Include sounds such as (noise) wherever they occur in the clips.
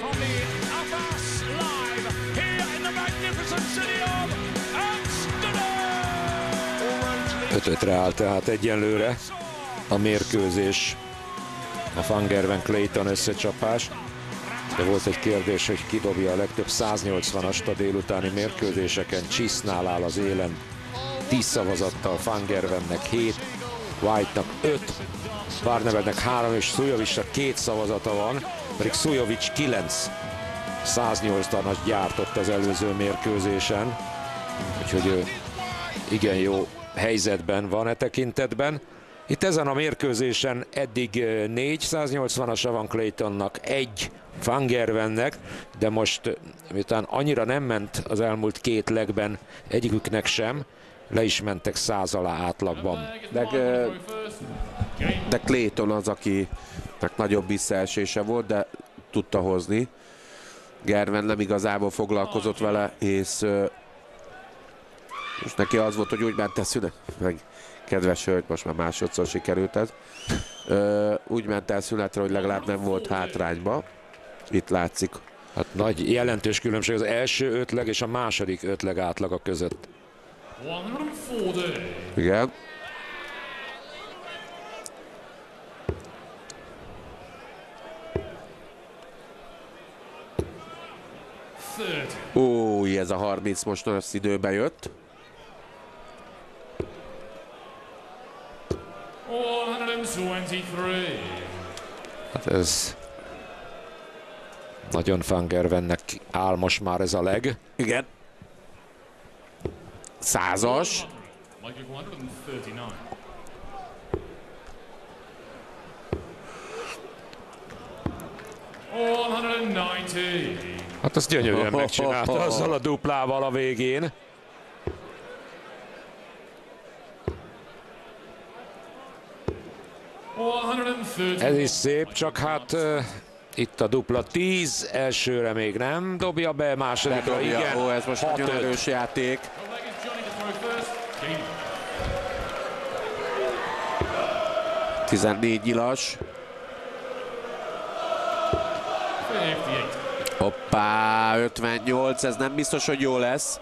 from the Abbas Live here in the magnificent city of Amsterdam. 5-5-re áll tehát egyenlőre a mérkőzés. A Fangerven Clayton összecsapás. De volt egy kérdés, hogy ki dobja a legtöbb 180-ast a délutáni mérkőzéseken. Csisznál áll az élen 10 szavazattal, Fangervennek 7, White-nak 5, Barnevernek 3 és Szujovicsnak 2 szavazata van, pedig Szujovics 9 180-as gyártott az előző mérkőzésen, úgyhogy ő igen jó helyzetben van e tekintetben. Itt ezen a mérkőzésen eddig 4 180-asa van Claytonnak, egy Fangervennek, de most miután annyira nem ment az elmúlt két legben egyiküknek sem, le is mentek száz alá átlagban. De, de Clayton az, akinek nagyobb visszaesése volt, de tudta hozni. Gerven nem igazából foglalkozott vele, és most neki az volt, hogy úgy ment a szünet, meg kedves hölgy, most már másodszor sikerült ez. Úgy ment el szünetre, hogy legalább nem volt hátrányba. Itt látszik. Hát nagy jelentős különbség az első ötleg és a második ötleg átlaga között. 140. Igen. Ó, ez a 30 most rossz időbe jött. 123. Hát ez nagyon Fangervennek áll most már ez a leg. Igen. Százas. Like 139. Hát azt gyönyörűen (laughs) megcsinálta azzal a duplával a végén. Ez is szép, csak hát uh, itt a dupla 10, elsőre még nem dobja be, másodikra Dobja. igen. Ó, ez most nagyon 6-5. erős játék. 14 nyilas. 58. Hoppá, 58, ez nem biztos, hogy jó lesz.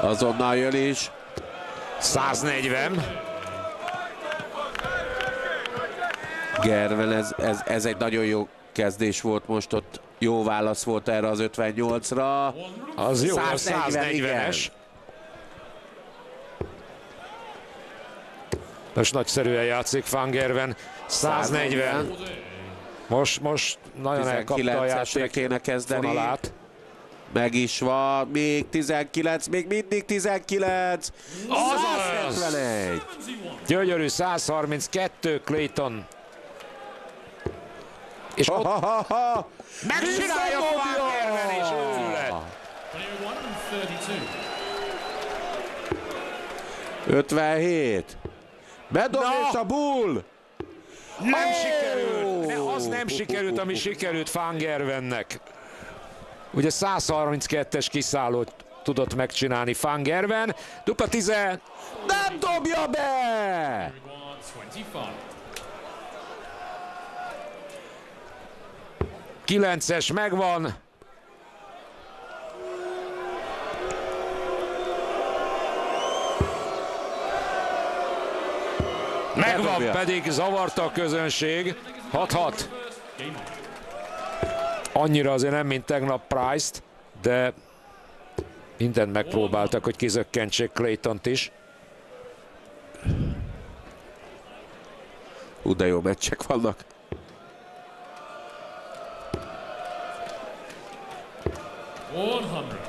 Azonnal jön is. 140. Gervel, ez, ez, ez egy nagyon jó kezdés volt most ott. Jó válasz volt erre az 58-ra. Az jó, 140, 140-es. Most nagyszerűen játszik Fangerven. 140. Most, most nagyon elkapta a 19-esre játék kéne kezdeni. vonalát. Meg is van, még 19, még mindig 19. Azaz! 171. Gyönyörű 132 Clayton. És ott Ha, ha, ha. megcsinálja és őrület. 132. 57. Bedobés Na! a bull. Nem Ó! sikerült. Az nem sikerült, ami sikerült Fangervennek. Ugye 132-es kiszállót tudott megcsinálni Fangerven. Dupla 10 Nem dobja be! 25. 9-es megvan. Megvan, pedig zavarta a közönség. 6-6. Annyira azért nem, mint tegnap Price-t, de mindent megpróbáltak, hogy kizökkentsék Clayton-t is. Ú, de jó meccsek vannak.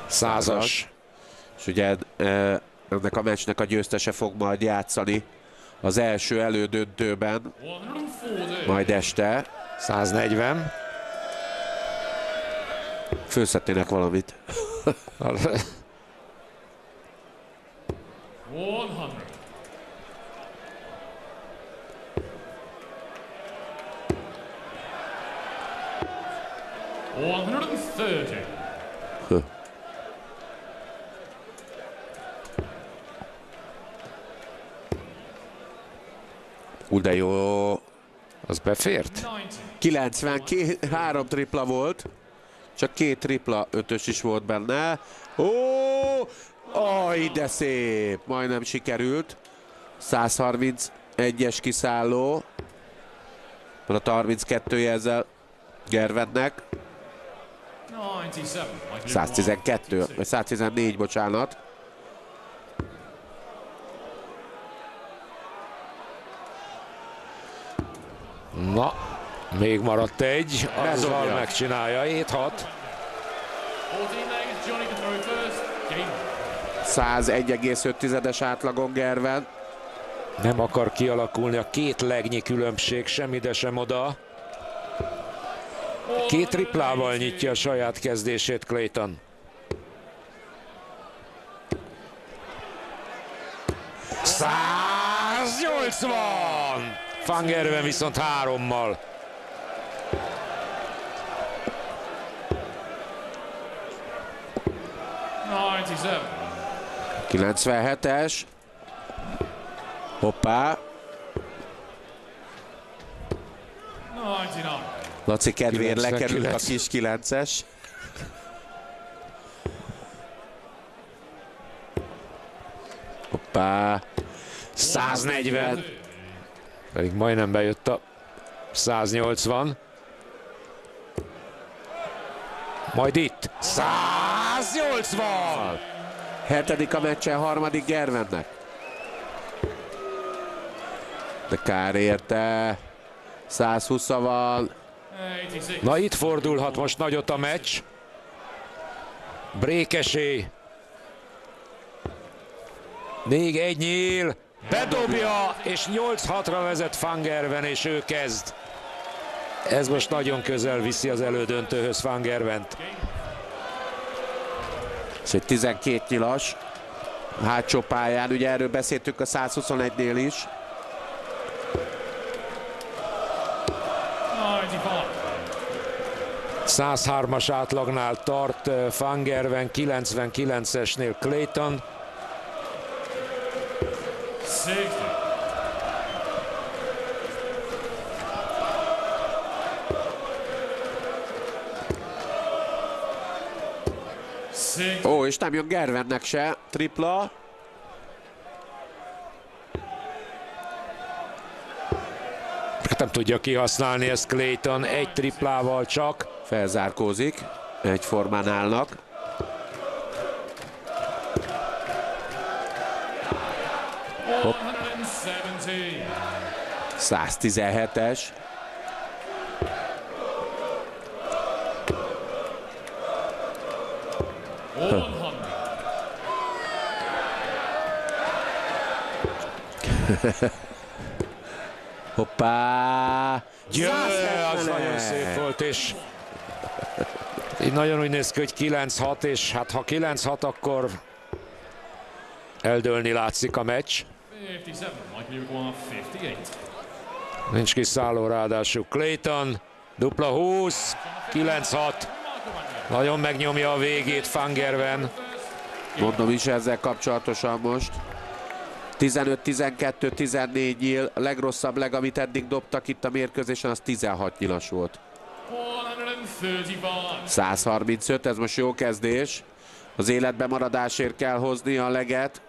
Százas. És ugye eh, ennek a meccsnek a győztese fog majd játszani az első elődöntőben, 140. majd este. 140. Főzhetnének valamit. 100. One hundred and thirty. Ú, de jó. Az befért? 90. 90, három tripla volt. Csak két tripla ötös is volt benne. Ó, aj, de szép! Majdnem sikerült. 131-es kiszálló. A 32 ezzel Gervednek. 97. Mike Luke 112, 156. vagy 114, bocsánat. Na, még maradt egy, azzal Bedobja. megcsinálja, 7-6. 14 legs. Johnny can throw first. Game 101,5-es átlagon Gerven. Nem akar kialakulni a két legnyi különbség, sem ide, sem oda. Két triplával nyitja a saját kezdését Clayton. ...180! Fangerven viszont hárommal. Ninety-seven. 97-es. Hoppá. 99. Laci kedvéért 99. lekerült a kis 9-es. Hoppá. 140. Pedig majdnem bejött a 180. Majd itt. 180! Hetedik a meccsen, harmadik Gervennek. De kár érte. 120 van. 86. Na itt fordulhat most nagyot a meccs. Break esély. Még egy nyíl. Bedobja, és 8-6-ra vezet Fangerven, és ő kezd. Ez most nagyon közel viszi az elődöntőhöz Fangervent. Ez egy 12 nyilas. Hátsó pályán, ugye erről beszéltünk a 121-nél is. 95. 103-as átlagnál tart eh, Fangerven, 99-esnél Clayton. 60. Six. Ó, és nem jön Gervennek se. Tripla. Hát nem tudja kihasználni ezt Clayton, egy triplával csak. Felzárkózik. Egyformán állnak. 117-es. One hundred. Hoppá! Jö, az 170-es. nagyon szép volt, és így nagyon úgy néz ki, hogy 9-6, és hát ha 9-6, akkor eldőlni látszik a meccs. 57. Mike Luke 58. Nincs kiszálló ráadásul Clayton, dupla 20, 9-6. Nagyon megnyomja a végét Fangerven. Mondom is ezzel kapcsolatosan most. 15-12-14 nyíl, a legrosszabb leg, amit eddig dobtak itt a mérkőzésen, az 16 nyilas volt. 135. 135, ez most jó kezdés. Az életbe maradásért kell hozni a leget.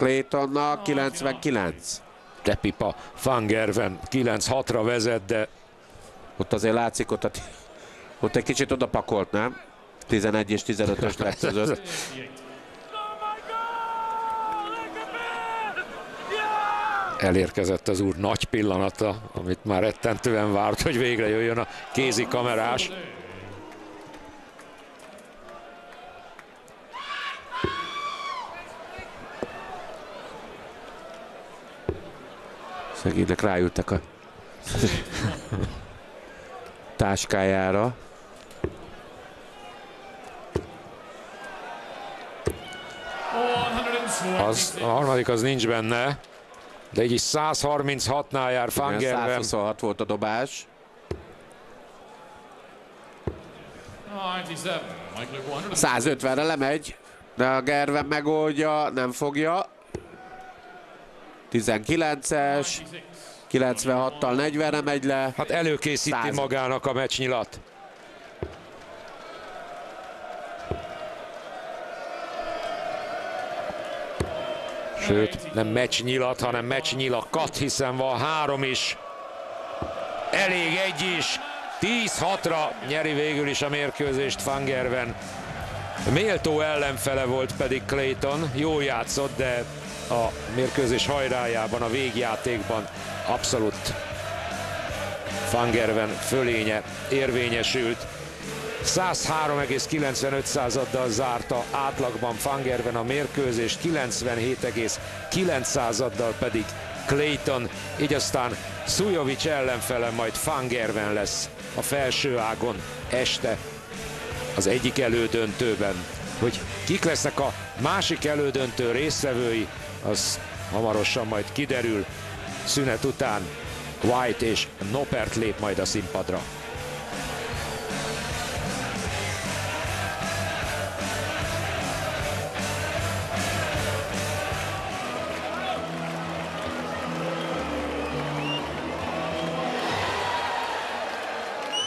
Claytonnak 99. De pipa, Fangerven 9-6-ra vezet, de Ott azért látszik, ott, a, ott egy kicsit odapakolt, nem? 11 és 15-ös leg között. 58. elérkezett az úr nagy pillanata, amit már rettentően várt, hogy végre jöjjön a kézi kamerás. Szegénynek ráültek a táskájára. Az, a harmadik az nincs benne, de így is 136-nál jár Igen, Fangerven. 126 volt a dobás. 97. Mike Luke 100. 150-re lemegy, de a Gerven megoldja, nem fogja. 19-es, 96. 96-tal 40-re megy le. Hát előkészíti Század. magának a meccsnyilat. Sőt, nem meccsnyilat, hanem meccsnyilakat, hiszen van három is. Elég egy is. 10-6-ra nyeri végül is a mérkőzést Fangerven. Méltó ellenfele volt pedig Clayton, jól játszott, de a mérkőzés hajrájában, a végjátékban abszolút Fangerven fölénye érvényesült. 103,95-dal zárta átlagban Fangerven a mérkőzést, 97,9-dal pedig Clayton, így aztán Szujovic ellenfele majd Fangerven lesz a felső ágon este az egyik elődöntőben. Hogy kik lesznek a másik elődöntő résztvevői, az hamarosan majd kiderül. Szünet után White és Nopert lép majd a színpadra.